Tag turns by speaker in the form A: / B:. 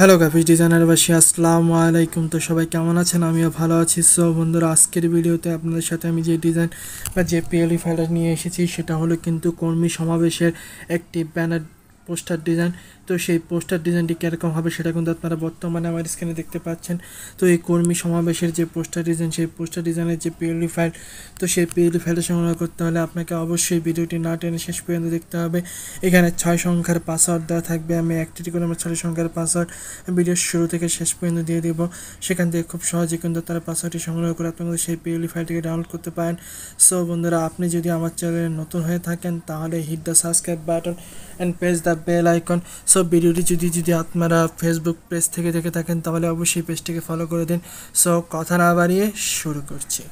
A: Hello graphics ডিজাইনারবাসী আসসালামু আলাইকুম তো সবাই কেমন আছেন? আমিও ভালো আছি। সো বন্ধুরা, আজকের ভিডিওতে আপনাদের সাথে আমি যে ডিজাইন বা যে পিএলই ফাইলটা নিয়ে এসেছি, সেটা হলো কিন্তু কর্মী সমাবেশের একটি ব্যানার পোস্টার ডিজাইন তো সেই পোস্টার ডিজাইনটি কীরকম হবে সেটা কিন্তু আপনারা বর্তমানে আমার স্ক্রিনে দেখতে পাচ্ছেন। তো এই কর্মী সমাবেশের যে পোস্টার ডিজাইন, সেই পোস্টার ডিজাইনের যে পিএলডি ফাইল তো সেই পিএলডি ফাইলটা সংগ্রহ করতে হলে আপনাকে অবশ্যই ভিডিওটি না টেনে শেষ পর্যন্ত দেখতে হবে। এখানে ছয় সংখ্যার পাসওয়ার্ড দেওয়া থাকবে। আমি একটি করে আমার ছয় সংখ্যার পাসওয়ার্ড ভিডিওর শুরু থেকে শেষ পর্যন্ত দিয়ে দিব। সেখান থেকে খুব সহজে কিন্তু তারা পাসওয়ার্ডটি সংগ্রহ করে আপনাদের সেই পিএলডি ফাইলটিকে ডাউনলোড করতে পারেন। সো বন্ধুরা, আপনি যদি আমার চ্যানেলে নতুন হয়ে থাকেন, তাহলে hit the subscribe button and press the bell icon so ভিডিওটি যদি যদি আপনারা ফেসবুক পেজ থেকে দেখে থাকেন, তাহলে অবশ্যই পেজটিকে ফলো করে দিন। সো কথা না বাড়িয়ে শুরু করছি।